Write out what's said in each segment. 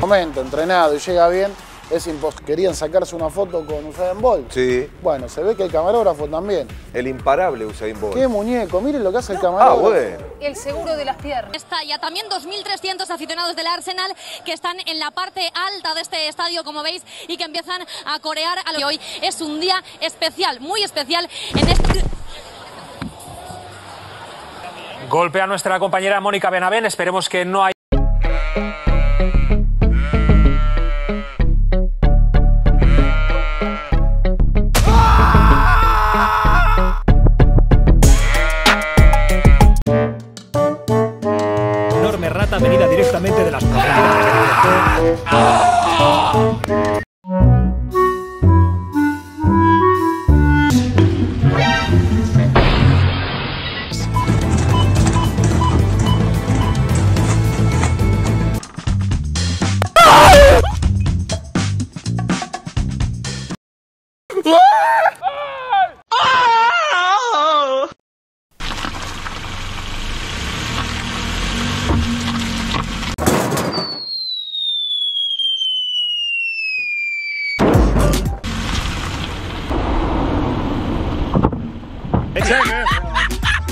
Momento, entrenado y llega bien, es imposible. Querían sacarse una foto con Usain Bolt. Sí. Bueno, se ve que el camarógrafo también. El imparable Usain Bolt. Qué muñeco, miren lo que hace el Ah, camarógrafo. bueno. El seguro de las piernas. Está ya también 2.300 aficionados del Arsenal que están en la parte alta de este estadio, como veis, y que empiezan a corear a lo que hoy es un día especial, muy especial en este... Golpe a nuestra compañera Mónica Benavén. Esperemos que no haya. Venida directamente de las.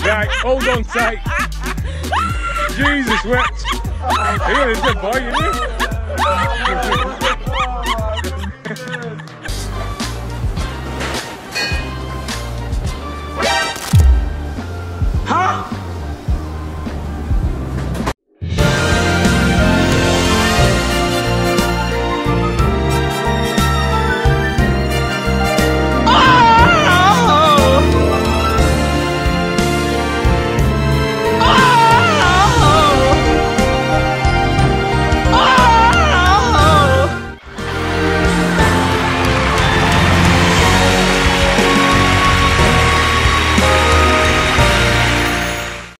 sight. Hold on tight. Jesus, what? Here is a boy, you know?